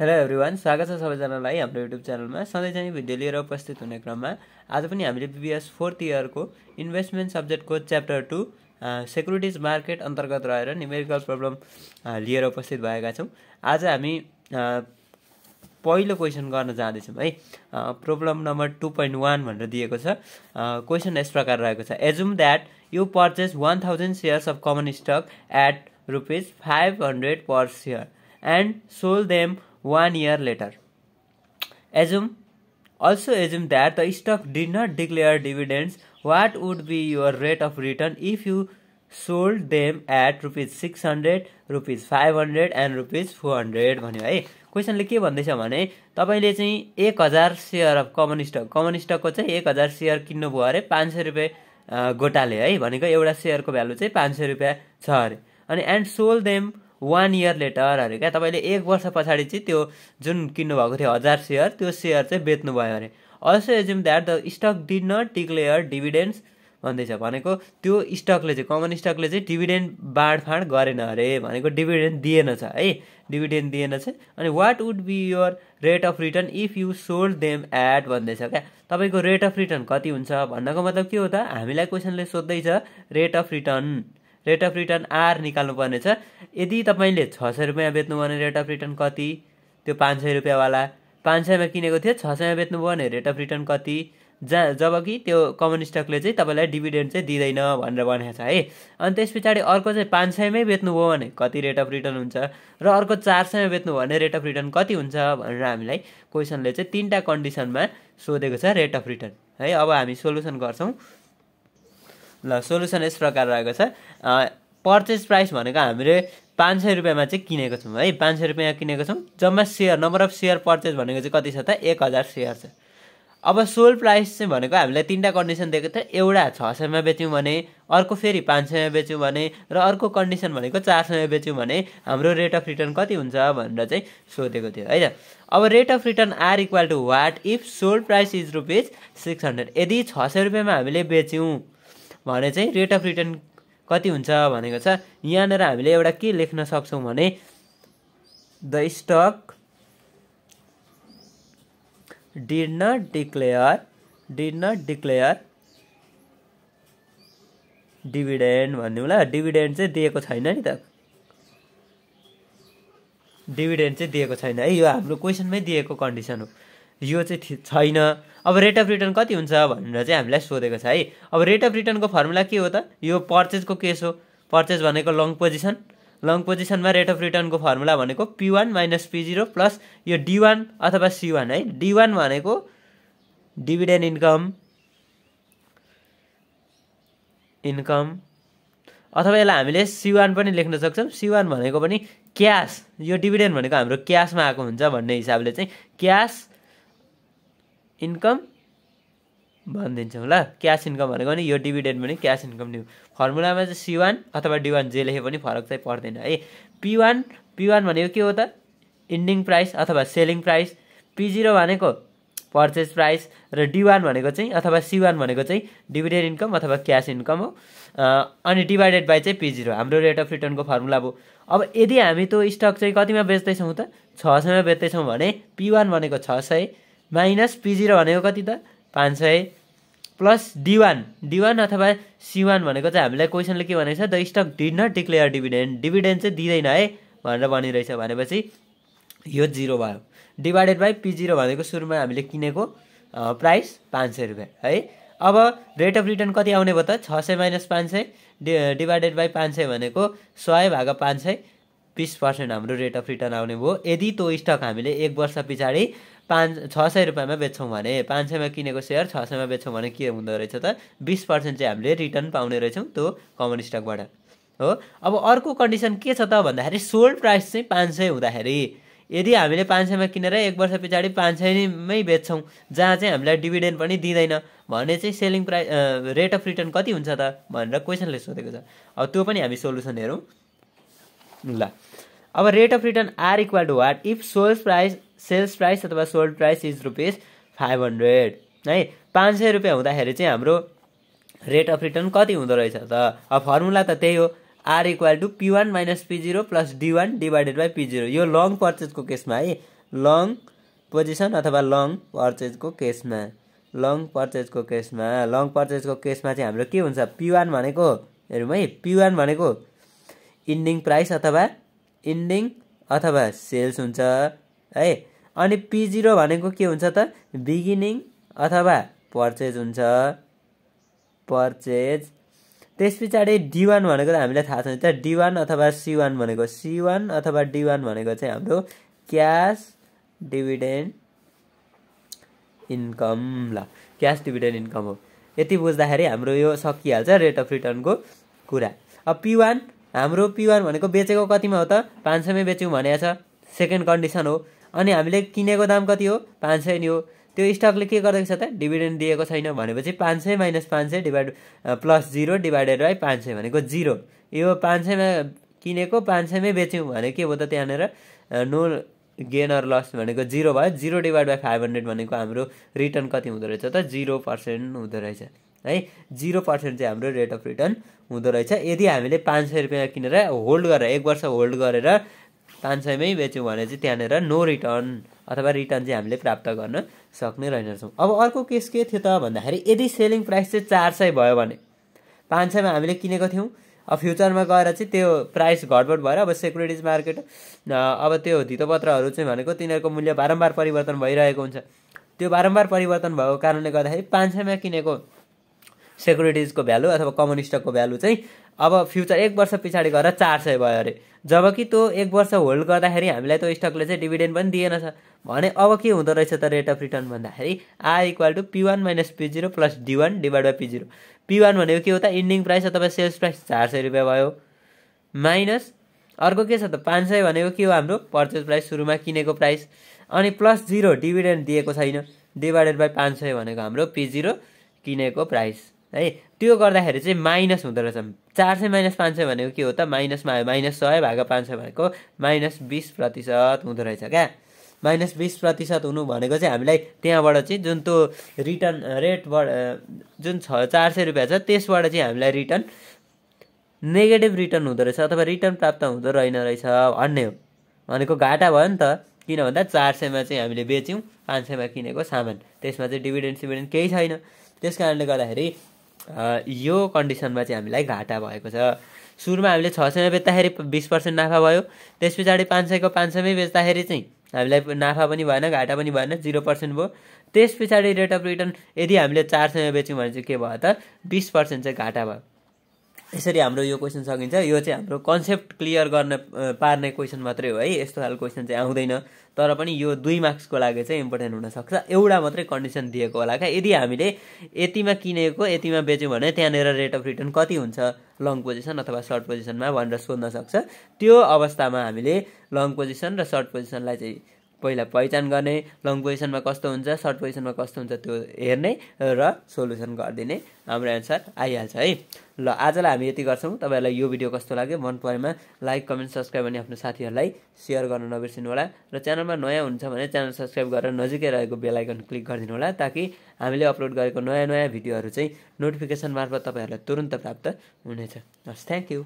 Hello everyone स्वागत छ सबैजनालाई हाम्रो युट्युब च्यानलमा सधैँ चाहिँ भिडियो लिएर उपस्थित हुने क्रममा आज पनि हामीले बिबिएस फोर्थ इयरको इन्भेस्टमेन्ट सब्जेक्टको च्याप्टर टू सेक्युरिटिज मार्केट अन्तर्गत रहेर न्युमेरिकल प्रब्लम लिएर उपस्थित भएका छौँ। आज हामी पहिलो क्वेसन गर्न जाँदैछौँ है। Problem number two point one भनेर दिएको छ। क्वेसन यस प्रकार रहेको छ। Assume that you purchase one thousand shares of common stock at rupees five hundred per share and sold them one year later. Assume also assume that the stock did not declare dividends. What would be your rate of return if you sold them at rupees six hundred rupees five hundred and rupees four hundred भन्यो है क्वेसनले के भन्दैछ भने तपाईँले चाहिँ एक हजार share of common stock common स्टकको चाहिँ एक हजार सेयर किन्नुभयो अरे पाँच सय रुपियाँ गोटाले है भनेको एउटा सेयरको भ्यालु चाहिँ पाँच सय रुपियाँ छ अरे अनि and sold them one year later अरे क्या? तपाईँले एक वर्ष पछाडि चाहिँ त्यो जुन किन्नुभएको थियो हजार सेयर त्यो सेयर चाहिँ बेच्नुभयो अरे। Also assume that the stock did not declare dividends भन्दैछ। भनेको त्यो स्टकले चाहिँ कमन स्टकले चाहिँ डिभिडेन्ड बाँडफाँड गरेन अरे। भनेको डिभिडेन्ड दिएन छ है? डिभिडेन्ड दिएन छ। अनि what would be your rate of return if you sold them at भन्दैछ क्या? तपाईँको रेट अफ रिटर्न कति हुन्छ? भन्नको मतलब के हो त? हामीलाई क्वेसनले सोध्दैछ rate of return rate of return R निकाल्नु पर्ने छ। यदि तपाईँले छ सय रुपियाँ बेच्नु भने रेट अफ रिटर्न कति? त्यो पाँच सय रुपियाँवाला। पाँच सयमा किनेको थियो छ सयमा बेच्नुभयो भने रेट अफ रिटर्न कति? जहाँ जब कि त्यो कमन स्टकले चाहिँ तपाईँलाई डिभिडेन्ड चाहिँ दिँदैन भनेर भनेको छ है। अनि त्यस पछाडि अर्को चाहिँ पाँच सयमै बेच्नुभयो भने कति रेट अफ रिटर्न हुन्छ? र अर्को चार सयमा बेच्नुभयो भने रेट अफ रिटर्न कति हुन्छ भनेर हामीलाई क्वेसनले चाहिँ तिनवटा कन्डिसनमा सोधेको छ रेट अफ रिटर्न है अब हामी सोल्युसन गर्छौँ। ल सोल्युसन यस प्रकार रहेको छ। पर्चेस प्राइस भनेको हामीले पाँच सय रुपियाँमा चाहिँ किनेको छौँ है। पाँच सय रुपियाँ किनेको छौँ। जम्मा share number of share purchase भनेको चाहिँ कति छ त? एक हजार सेयर छ। अब सोल प्राइस चाहिँ भनेको हामीलाई तिनवटा कन्डिसन दिएको थियो। एउटा छ सयमा बेच्यौँ भने अर्को फेरि पाँच सयमा बेच्यौँ भने र अर्को कन्डिसन भनेको चार सयमा बेच्यौँ भने हाम्रो रेट अफ रिटर्न कति हुन्छ भनेर चाहिँ सोधेको थियो है अब rate of return R equal to what if sold price is rupees six hundred यदि छ सय रुपियाँमा हामीले बेच्यौँ भने चाहिँ रेट अफ रिटर्न कति हुन्छ भनेको छ। यहाँनिर हामीले एउटा के लेख्न सक्छौँ भने the stock did not declare did not declare dividend भनिदिउँ ल डिभिडेन्ड चाहिँ दिएको छैन नि त। डिभिडेन्ड चाहिँ दिएको छैन। है यो हाम्रो क्वेसनमै दिएको कन्डिसन हो। यो चाहिँ छैन। अब रेट अफ रिटर्न कति हुन्छ भनेर चाहिँ हामीलाई सोधेको छ है। अब रेट अफ रिटर्नको फर्मुला के हो त? यो पर्चेजको केस हो। पर्चेज भनेको लङ पोजिसन लङ पोजिसनमा रेट अफ रिटर्नको फर्मुला भनेको P one minus P zero plus यो डी वान अथवा सी वान है। डी वान भनेको डिभिडेन्ड इन्कम इन्कम अथवा यसलाई हामीले सी वान पनि लेख्न सक्छौँ। सी वान भनेको पनि क्यास यो डिभिडेन्ड भनेको हाम्रो क्यासमा आएको हुन्छ भन्ने हिसाबले चाहिँ क्यास इन्कम भनिदिन्छौँ ल क्यास इन्कम भनेको नि यो डिभिडेन्ड पनि क्यास इन्कम न्यू फर्मुलामा चाहिँ सी वान अथवा डी वान जे लेखे पनि फरक चाहिँ पर्दैन है। पी वान पी वान भनेको के हो त? इन्डिङ प्राइस अथवा सेलिङ प्राइस पी जिरो भनेको पर्चेज प्राइस र डी वान भनेको चाहिँ अथवा सी वान भनेको चाहिँ डिभिडेन्ड इन्कम अथवा क्यास इन्कम हो। अनि डिभाइडेड बाई चाहिँ पी जिरो हाम्रो रेट अफ रिटर्नको फर्मुला भयो अब यदि हामी त्यो स्टक चाहिँ कतिमा बेच्दैछौँ त? छ सयमा बेच्दैछौँ भने पी वान भनेको छ सय माइनस पी जिरो भनेको कति त? पाँच सय plus D one. D one अथवा सी वान भनेको चाहिँ हामीलाई क्वेसनले के भनेको छ? The stock did not declare dividend dividend चाहिँ दिँदैन है भनेर भनिरहेछ। भनेपछि यो जिरो भयो। डिभाइडेड बाई पी जिरो भनेको सुरुमा हामीले किनेको प्राइस पाँच सय रुपियाँ है। अब रेट अफ रिटर्न कति आउने भयो त? छ सय माइनस पाँच सय डि डिभाइडेड बाई पाँच सय भनेको सय भाग पाँच सय। बिस पर्सेन्ट हाम्रो रेट अफ रिटर्न आउने भयो। यदि त्यो स्टक हामीले एक वर्ष पछाडि पाँच छ सय रुपियाँमा बेच्छौँ भने पाँच सयमा किनेको सेयर छ सयमा बेच्छौँ भने के हुँदो रहेछ त? बिस पर्सेन्ट चाहिँ हामीले रिटर्न पाउने रहेछौँ त्यो कमन स्टकबाट हो? अब अर्को कन्डिसन के छ त भन्दाखेरि सोल्ड प्राइस चाहिँ पाँच सय हुँदाखेरि यदि हामीले पाँच सयमा किनेर एक वर्ष पछाडि पाँच सयमै बेच्छौँ जहाँ चाहिँ हामीलाई डिभिडेन्ड पनि दिँदैन भने चाहिँ selling price rate of return कति हुन्छ त भनेर क्वेसनले सोधेको छ। अब त्यो पनि हामी सोल्युसन हेरौँ। ल अब rate of return R equal to what if sales price sales price अथवा sold price is rupees five hundred है? पाँच सय रुपियाँ हुँदाखेरि चाहिँ हाम्रो रेट अफ रिटर्न कति हुँदो रहेछ त? अब फर्मुला त त्यही हो। R equal to P one minus P zero plus D one divided by P zero यो लङ पर्चेजको केसमा है? लङ पोजिसन अथवा लङ पर्चेजको केसमा? लङ पर्चेजको केसमा? लङ पर्चेजको केसमा चाहिँ हाम्रो के हुन्छ? पी वान भनेको हेरौँ है? पी वान भनेको इन्डिङ प्राइस अथवा इन्डिङ अथवा सेल्स हुन्छ है? अनि पी जिरो भनेको के हुन्छ त? बिगिनिङ अथवा पर्चेज हुन्छ। पर्चेज। त्यस पछाडि डी वान भनेको त हामीलाई थाहा छ त। डी वान अथवा सी वान भनेको सी वान अथवा डी वान भनेको चाहिँ हाम्रो क्यास डिभिडेन्ड इन्कम। ल क्यास डिभिडेन्ड इन्कम हो। यति बुझ्दाखेरि हाम्रो यो सकिहाल्छ रेट अफ रिटर्नको कुरा। अब पी वान हाम्रो पी वान भनेको बेचेको कतिमा हो त? पाँच सयमै बेच्यौँ भनेको छ। सेकेन्ड कन्डिसन हो। अनि हामीले किनेको दाम कति हो? पाँच सय नि हो। त्यो स्टकले के गर्दैछ त? डिभिडेन्ड दिएको छैन भनेपछि पाँच सय माइनस पाँच सय divide plus zero divided by पाँच सय भनेको जिरो यो पाँच सयमा किनेको पाँच सयमै बेच्यौँ भने के भयो त त्यहाँनिर? नो गेन अर लस भनेको जिरो भयो। Zero divide by five hundred भनेको हाम्रो रिटर्न कति हुँदो रहेछ त? जिरो पर्सेन्ट हुँदो रहेछ। है जिरो पर्सेन्ट चाहिँ हाम्रो रेट अफ रिटर्न हुँदो रहेछ। यदि हामीले पाँच सय रुपियाँ किनेर होल्ड गरेर एक वर्ष होल्ड गरेर पाँच सयमै बेच्यौँ भने चाहिँ त्यहाँनिर नो रिटर्न अथवा रिटर्न चाहिँ हामीले प्राप्त गर्न सक्ने रहेनछौँ। अब अर्को केस के थियो त भन्दाखेरि यदि सेलिङ प्राइस चाहिँ चार सय भयो भने पाँच सयमा हामीले किनेको थियौँ। अब फ्युचरमा गएर चाहिँ त्यो प्राइस घटबड भएर अब सेक्युरिटिज मार्केट अब त्यो धितोपत्रहरू चाहिँ भनेको तिनीहरूको मूल्य बारम्बार परिवर्तन भइरहेको हुन्छ। त्यो बारम्बार परिवर्तन भएको कारणले गर्दाखेरि पाँच सयमा किनेको सेक्युरिटिजको भ्यालु अथवा कमन स्टकको भ्यालु चाहिँ अब फ्युचर एक वर्ष पछाडि गएर चार सय भयो अरे। जब कि त्यो एक वर्ष होल्ड गर्दाखेरि हामीलाई त्यो स्टकले चाहिँ डिभिडेन्ड पनि दिएन छ। भने अब के हुँदो रहेछ त रेट अफ रिटर्न भन्दाखेरि R equal to P one minus P zero plus D one divide by P zero P one भनेको के हो त? इन्डिङ प्राइस अथवा सेल्स प्राइस चार सय रुपियाँ भयो। माइनस अर्को के छ त? पाँच सय भनेको के हो हाम्रो? पर्चेज प्राइस सुरुमा किनेको प्राइस अनि प्लस जिरो डिभिडेन्ड दिएको छैन। डिभाइडेड बाई पाँच सय भनेको हाम्रो पी जिरो किनेको प्राइस है त्यो गर्दाखेरि चाहिँ माइनस हुँदो रहेछ। चार सय माइनस पाँच सय भनेको के हो त? माइनसमा आयो। माइनस सय भागा पाँच सय भनेको माइनस बिस प्रतिशत हुँदो रहेछ क्या। माइनस बिस प्रतिशत हुनु भनेको चाहिँ हामीलाई त्यहाँबाट चाहिँ जुन त्यो रिटर्न रेटबाट जुन छ चार सय रुपियाँ छ त्यसबाट चाहिँ हामीलाई रिटर्न नेगेटिभ रिटर्न हुँदो रहेछ अथवा रिटर्न प्राप्त हुँदो रहेन रहेछ भन्ने हो। भनेको घाटा भयो नि त। किन भन्दा चार सयमा चाहिँ हामीले बेच्यौँ पाँच सयमा किनेको सामान। त्यसमा चाहिँ डिभिडेन्ड सिभिडेन्ड केही छैन। त्यस कारणले गर्दाखेरि यो कन्डिसनमा चाहिँ हामीलाई घाटा भएको छ। सुरुमा हामीले छ सयमा बेच्दाखेरि बिस पर्सेन्ट नाफा भयो। त्यस पछाडि पाँच सयको पाँच सयमै बेच्दाखेरि चाहिँ हामीलाई नाफा पनि भएन घाटा पनि भएन जिरो पर्सेन्ट भयो। त्यस पछाडि रेट अफ रिटर्न यदि हामीले चार सयमा बेच्यौँ भने चाहिँ के भयो त? बिस पर्सेन्ट चाहिँ घाटा भयो। यसरी हाम्रो यो क्वेसन सकिन्छ। यो चाहिँ हाम्रो कन्सेप्ट क्लियर गर्न पार्ने क्वेसन मात्रै हो है। यस्तो खालको क्वेसन चाहिँ आउँदैन। तर पनि यो दुई मार्क्सको लागि चाहिँ इम्पोर्टेन्ट हुनसक्छ। एउटा मात्रै कन्डिसन दिएको होला क्या। यदि हामीले यतिमा किनेको यतिमा बेच्यौँ भने त्यहाँनिर रेट अफ रिटर्न कति हुन्छ? लङ पोजिसन अथवा सर्ट पोजिसनमा भनेर सोध्न सक्छ। त्यो अवस्थामा हामीले लङ पोजिसन र सर्ट पोजिसनलाई चाहिँ पहिला पहिचान गर्ने लङ पोजिसनमा कस्तो हुन्छ सर्ट पोजिसनमा कस्तो हुन्छ त्यो हेर्ने र सोल्युसन गरिदिने हाम्रो एन्सर आइहाल्छ है। ल आजलाई हामी यति गर्छौँ। तपाईँहरूलाई यो भिडियो कस्तो लाग्यो मन परेमा लाइक कमेन्ट सब्सक्राइब अनि आफ्नो साथीहरूलाई सेयर गर्न नबिर्सिनु होला र च्यानलमा नयाँ हुन्छ भने च्यानल सब्सक्राइब गरेर नजिकै रहेको बेलायकन क्लिक गरिदिनु होला ताकि हामीले अपलोड गरेको नयाँ नयाँ भिडियोहरू चाहिँ नोटिफिकेसन मार्फत तपाईँहरूलाई तुरन्त प्राप्त हुनेछ। हस् थ्याङ्क यू